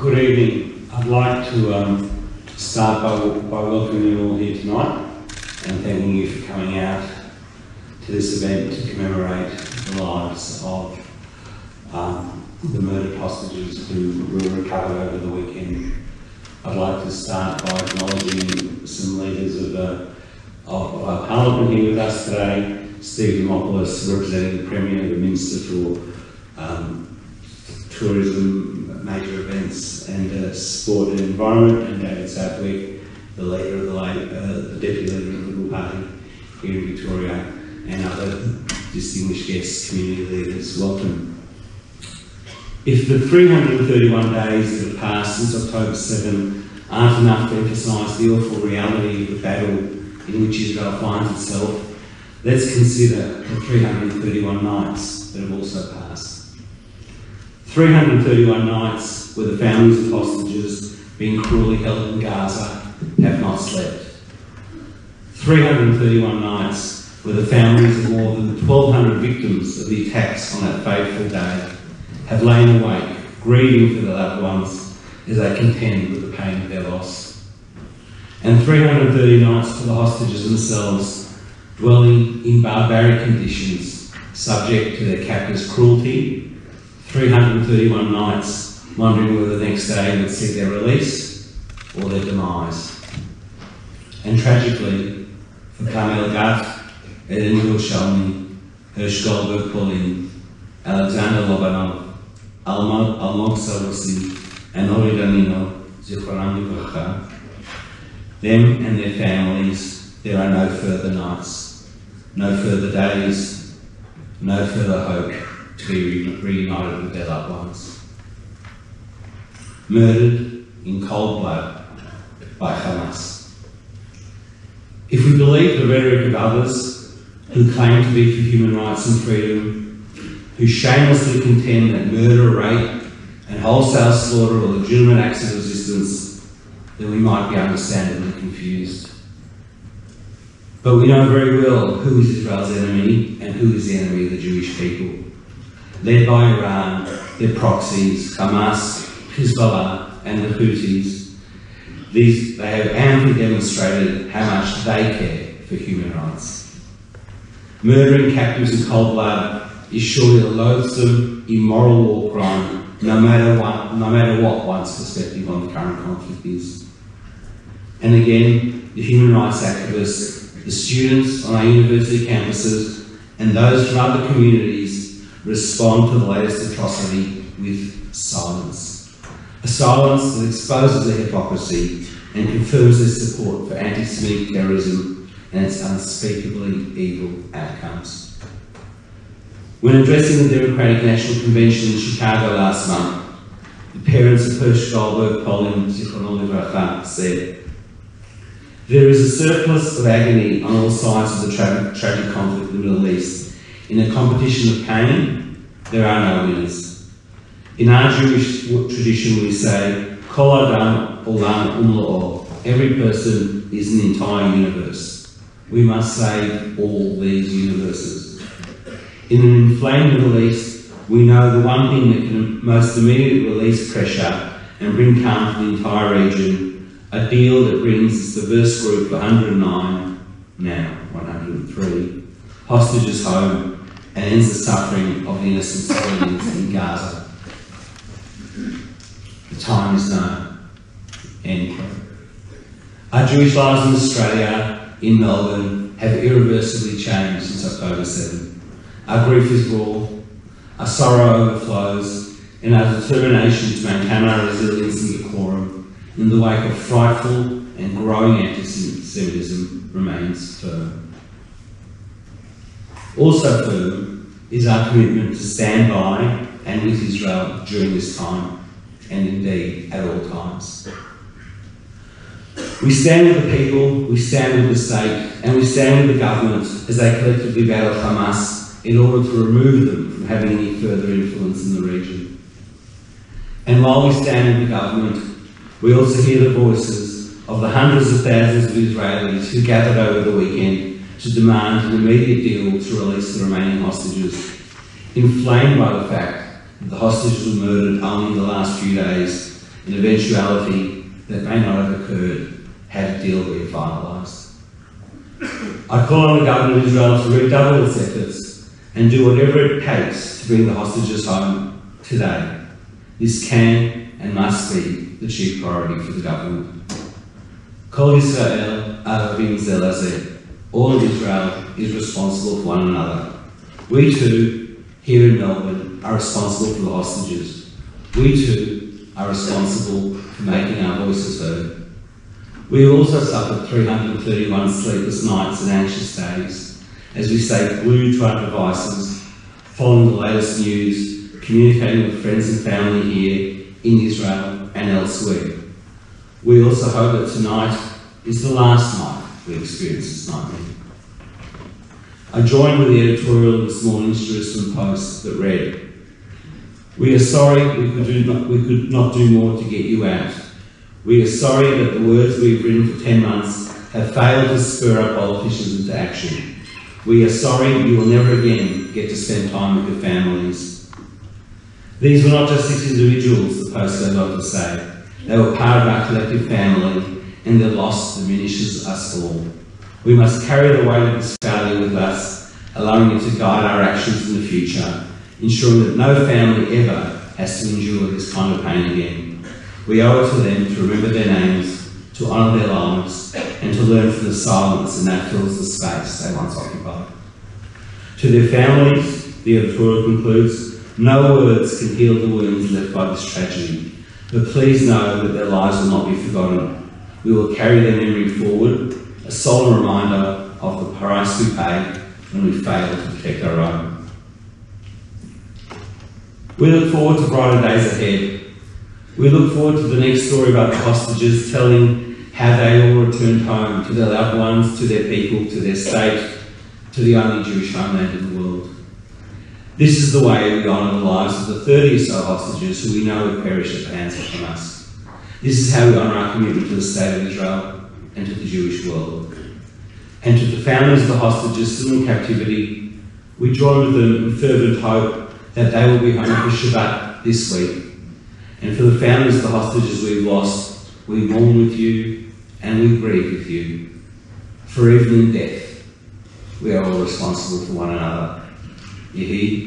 Good evening. I'd like to um, start by, by welcoming you all here tonight and thanking you for coming out to this event to commemorate the lives of um, the murdered hostages who were recovered over the weekend. I'd like to start by acknowledging some leaders of, uh, of, our Parliament here with us today. Steve Dimopoulos, representing the Premier, the Minister for um, Tourism, Major Events and uh, Sport and Environment, and David Southwick, the leader of the, uh, the Deputy Leader of the Liberal Party here in Victoria, and other distinguished guests, community leaders. Welcome. If the 331 days that have passed since October 7 aren't enough to emphasise the awful reality of the battle in which Israel finds itself, let's consider the 331 nights that have also passed. 331 nights where the families of hostages being cruelly held in Gaza have not slept. 331 nights where the families of more than 1,200 victims of the attacks on that fateful day have lain awake, grieving for their loved ones as they contend with the pain of their loss. And 330 nights for the hostages themselves, dwelling in barbaric conditions, subject to their captors' cruelty. 331 nights, wondering whether the next day would see their release or their demise. And tragically, for Carmel Gat, Eden Yerushalmi, Hersh Goldberg Polin, Alexander Lobanov, Almog Sarusi, and Ori Danino, Zichronam them and their families, there are no further nights, no further days, no further hope be reunited with their loved ones. Murdered in cold blood by Hamas. If we believe the rhetoric of others who claim to be for human rights and freedom, who shamelessly contend that murder, rape, and wholesale slaughter are legitimate acts of resistance, then we might be understandably confused. But we know very well who is Israel's enemy and who is the enemy of the Jewish people. Led by Iran, their proxies, Hamas, Hezbollah, and the Houthis, these, they have amply demonstrated how much they care for human rights. Murdering captives in cold blood is surely a loathsome, immoral war crime, no matter what, no matter what one's perspective on the current conflict is. And again, the human rights activists, the students on our university campuses, and those from other communities respond to the latest atrocity with silence. A silence that exposes their hypocrisy and confirms their support for anti Semitic terrorism and its unspeakably evil outcomes. When addressing the Democratic National Convention in Chicago last month, the parents of Hersh Goldberg, Polin Zichron said, There is a surplus of agony on all sides of the tra tragic conflict in the Middle East. In a competition of pain, there are no winners. In our Jewish tradition, we say, Kol Adam Olam Umla'o. Every person is an entire universe. We must save all these universes. In an inflamed Middle East, we know the one thing that can most immediately release pressure and bring calm to the entire region, a deal that brings this diverse group of 109, now 103, hostages home and ends the suffering of the innocent civilians in Gaza. The time is now. End quote. Our Jewish lives in Australia, in Melbourne, have irreversibly changed since October 7. Our grief is raw, our sorrow overflows, and our determination to maintain our resilience and decorum in the wake of frightful and growing anti-Semitism remains firm. Also firm is our commitment to stand by and with Israel during this time, and indeed at all times. We stand with the people, we stand with the state, and we stand with the government as they collectively battle Hamas in order to remove them from having any further influence in the region. And while we stand with the government, we also hear the voices of the hundreds of thousands of Israelis who gathered over the weekend to demand an immediate deal to release the remaining hostages, inflamed by the fact that the hostages were murdered only in the last few days an eventuality that may not have occurred had a deal been finalised. I call on the government of Israel to redouble its efforts and do whatever it takes to bring the hostages home today. This can and must be the chief priority for the government. Kol Israel Arevim Zeh LaZeh. All of Israel is responsible for one another. We too, here in Melbourne, are responsible for the hostages. We too are responsible for making our voices heard. We also suffered 331 sleepless nights and anxious days as we stayed glued to our devices, following the latest news, communicating with friends and family here in Israel and elsewhere. We also hope that tonight is the last night we experience is not nightmare. I joined with the editorial of this morning's Jerusalem Post that read, We are sorry we could, not, we could not do more to get you out. We are sorry that the words we've written for 10 months have failed to spur our politicians into action. We are sorry you will never again get to spend time with your families. These were not just six individuals, the Post goes on to say. They were part of our collective family, and their loss diminishes us all. We must carry the weight of this failure with us, allowing it to guide our actions in the future, ensuring that no family ever has to endure this kind of pain again. We owe it to them to remember their names, to honour their lives, and to learn from the silence and that fills the space they once occupied. To their families, the editorial concludes, no words can heal the wounds left by this tragedy, but please know that their lives will not be forgotten. We will carry their memory forward, a solemn reminder of the price we paid when we failed to protect our own. We look forward to brighter days ahead. We look forward to the next story about the hostages telling how they all returned home to their loved ones, to their people, to their state, to the only Jewish homeland in the world. This is the way we honour the lives of the 30 or so hostages who we know have perished at the hands of Hamas. This is how we honour our commitment to the State of Israel and to the Jewish world. And to the families of the hostages still in captivity, we join with them in fervent hope that they will be home for Shabbat this week. And for the families of the hostages we've lost, we mourn with you and we grieve with you. For even in death, we are all responsible for one another. Yehi